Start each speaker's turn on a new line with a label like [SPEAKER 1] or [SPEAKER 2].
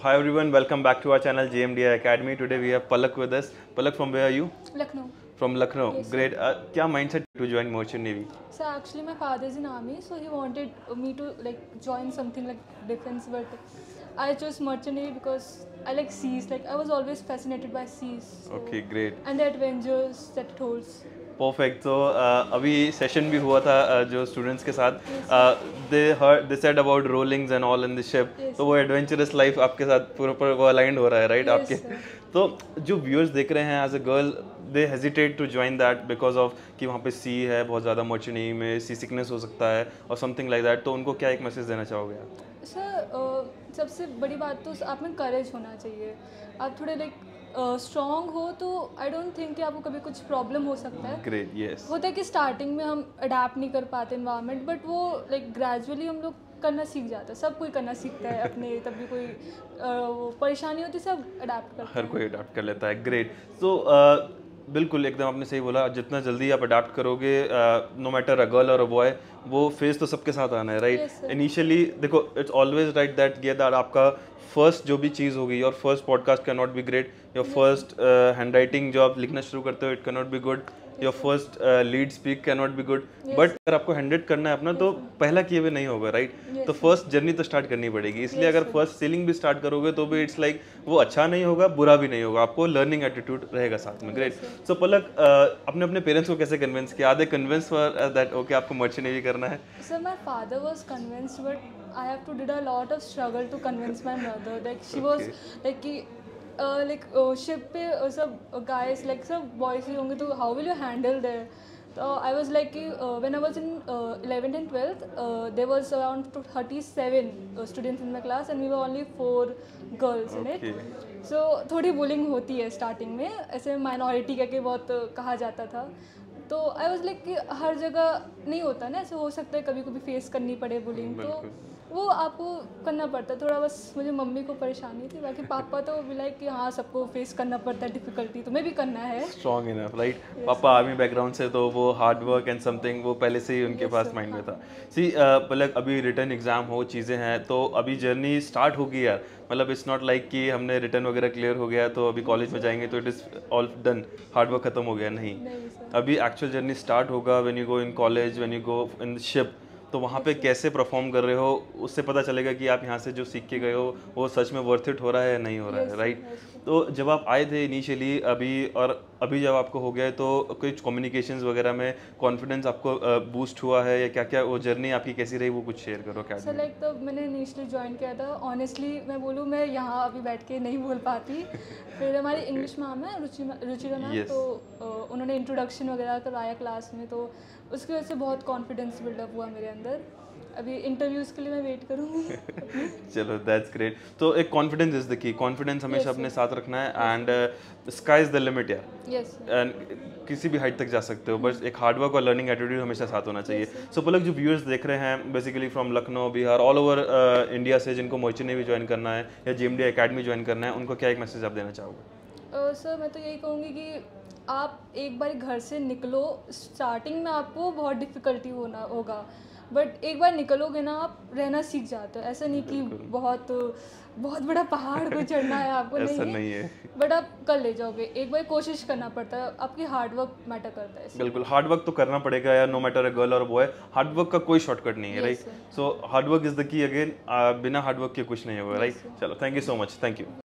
[SPEAKER 1] Hi everyone, welcome back to our channel JMDI Academy. Today we have Palak with us. Palak, from where are you?
[SPEAKER 2] Lucknow.
[SPEAKER 1] From Lucknow.
[SPEAKER 2] Yes.
[SPEAKER 1] Great. Uh, क्या mindset to join Merchant Navy?
[SPEAKER 2] So actually, my father is in army, so he wanted me to like join something like defense, but I chose merchant navy because I like seas. Like I was always fascinated by seas. so-
[SPEAKER 1] Okay, great.
[SPEAKER 2] And the adventures that it holds.
[SPEAKER 1] Perfect तो अभी session भी हुआ था uh, जो students के साथ। They they said about rollings and all in the ship तो वो एडवेंचरस लाइफ आपके साथ पूरा पूरा वो अलाइंड हो रहा है राइट आपके? तो जो व्यूअर्स देख रहे हैं as a girl they hesitate to join that because of कि वहाँ पे सी है बहुत ज़्यादा मर्चनी में सी सिकनेस हो सकता है और समथिंग लाइक दैट तो उनको क्या एक मैसेज देना चाहोगे आप?
[SPEAKER 2] सर uh, सबसे बड़ी बात तो आप में करेज होना चाहिए। आप थोड़े लाइक स्ट्रॉन्ग हो तो आई डोंट थिंक कि आपको कभी कुछ प्रॉब्लम हो सकता है।
[SPEAKER 1] Great yes yes.
[SPEAKER 2] होता है कि स्टार्टिंग में हम अडेप्ट नहीं कर पाते इन्वायरमेंट बट वो लाइक like, ग्रेजुअली हम लोग करना सीख जाता है। सब कोई करना सीखता है अपने तब भी कोई uh, परेशानी होती है सब अडेप्ट कर
[SPEAKER 1] हर कोई अडेप्ट कर लेता है। ग्रेट तो बिल्कुल एकदम आपने सही बोला। जितना जल्दी आप अडाप्ट करोगे नो मैटर अ गर्ल और अ बॉय वो फेस तो सबके साथ आना है राइट. इनिशियली देखो इट्स ऑलवेज राइट दैट ये दैट आपका फ़र्स्ट जो भी चीज़ होगी your first podcast can not be great your first hand writing जो आप लिखना शुरू करते हो it can not be good your first lead speak can not be good but अगर आपको हंड्रेड करना है अपना तो पहला किए हुए नहीं होगा राइट
[SPEAKER 2] Yes,
[SPEAKER 1] तो फ़र्स्ट जर्नी तो स्टार्ट करनी पड़ेगी। इसलिए अगर फ़र्स्ट सेलिंग भी स्टार्ट करोगे तो भी इट्स लाइक like, वो अच्छा नहीं होगा बुरा भी नहीं होगा। आपको लर्निंग एटीट्यूड रहेगा साथ में ग्रेट सो पलक अपने अपने पेरेंट्स को कैसे कन्विंस किया? आधे कन्विंस फॉर दैट ओके आपको मर्चेंट नेवी करना है।
[SPEAKER 2] Sir, my father was convinced, but I have to did a lot of struggle to convince my mother. Like she was like कि Uh, लाइक शिप uh, पे uh, सब guys like सब boys ही होंगे तो how will you handle there तो I was like when I was in eleventh and twelfth there was around thirty seven students in my class and we were only four girls in
[SPEAKER 1] it
[SPEAKER 2] so थोड़ी bullying होती है starting में ऐसे minority कह के बहुत कहा जाता था। तो आई वॉज़ लाइक कि हर जगह नहीं होता ना ऐसे हो सकता है कभी कभी फेस करनी पड़े बुलिंग तो वो आपको करना पड़ता है थोड़ा बस मुझे मम्मी को परेशानी थी बाकी पापा तो भी लाइक कि हाँ सबको फेस करना पड़ता है डिफिकल्टी तुम्हें भी करना है।
[SPEAKER 1] स्ट्रॉन्ग इनफ राइट पापा आर्मी बैकग्राउंड से तो वो हार्ड वर्क एंड समथिंग वो पहले से ही उनके yes, पास माइंड में था। सी पलक अभी रिटर्न एग्ज़ाम हो चीज़ें हैं तो अभी जर्नी स्टार्ट होगी यार। मतलब इट्स नॉट लाइक कि हमने रिटर्न वगैरह क्लियर हो गया तो अभी कॉलेज में जाएँगे तो it is all done hard work खत्म हो गया नहीं।
[SPEAKER 2] नहीं
[SPEAKER 1] अभी एक्चुअल जर्नी स्टार्ट होगा when you go in college when you go in ship तो वहाँ पे कैसे परफॉर्म कर रहे हो उससे पता चलेगा कि आप यहाँ से जो सीख के गए हो वो सच में वर्थ इट हो रहा है या नहीं हो रहा है राइट तो जब आप आए थे इनिशियली अभी और अभी जब आपको हो गया है तो कुछ कम्युनिकेशन वगैरह में कॉन्फिडेंस आपको बूस्ट हुआ है या क्या क्या वो जर्नी आपकी कैसी रही वो कुछ शेयर करो क्या
[SPEAKER 2] सर लाइक तो मैंने इनिशियली ज्वाइन किया था। ऑनेस्टली मैं बोलूँ मैं यहाँ अभी बैठ के नहीं बोल पाती। फिर हमारी इंग्लिश मैम है रुचि रुचिरा मैम
[SPEAKER 1] Yes.
[SPEAKER 2] तो उन्होंने इंट्रोडक्शन वगैरह करवाया क्लास में तो उसकी वजह से बहुत कॉन्फिडेंस बिल्डअप हुआ मेरे अंदर। अभी इंटरव्यूज़ के लिए मैं वेट करूँगी।
[SPEAKER 1] चलो दैट्स ग्रेट तो एक confidence is the key confidence हमेशा
[SPEAKER 2] Yes,
[SPEAKER 1] अपने साथ रखना है and sky is the limit यार.
[SPEAKER 2] यस
[SPEAKER 1] एंड किसी भी हाइट तक जा सकते हो बस एक हार्ड वर्क और लर्निंग एटीट्यूड हमेशा साथ होना चाहिए. सो पलक जो व्यूअर्स देख रहे हैं basically from Lucknow Bihar all over India से जिनको मोर्चे ने भी ज्वाइन करना है या जेएमडी एकेडमी ज्वाइन करना है उनको क्या एक मैसेज आप देना चाहोगे?
[SPEAKER 2] सर मैं तो यही कहूँगी कि आप एक बार घर से निकलो स्टार्टिंग में आपको बहुत डिफ़िकल्टी होना होगा बट एक बार निकलोगे ना आप रहना सीख जाते हो। ऐसा नहीं कि बहुत बहुत बड़ा पहाड़ को चढ़ना है आपको
[SPEAKER 1] ऐसा
[SPEAKER 2] नहीं
[SPEAKER 1] नहीं है।
[SPEAKER 2] बट आप कर ले जाओगे। एक बार कोशिश करना पड़ता है आपकी हार्ड वर्क मैटर करता है
[SPEAKER 1] बिल्कुल हार्ड वर्क तो करना पड़ेगा या नो मैटर गर्ल और बॉय हार्ड वर्क का कोई शॉर्टकट नहीं है right so hard work is the key again बिना हार्ड वर्क के कुछ नहीं होगा राइट चलो thank you so much thank you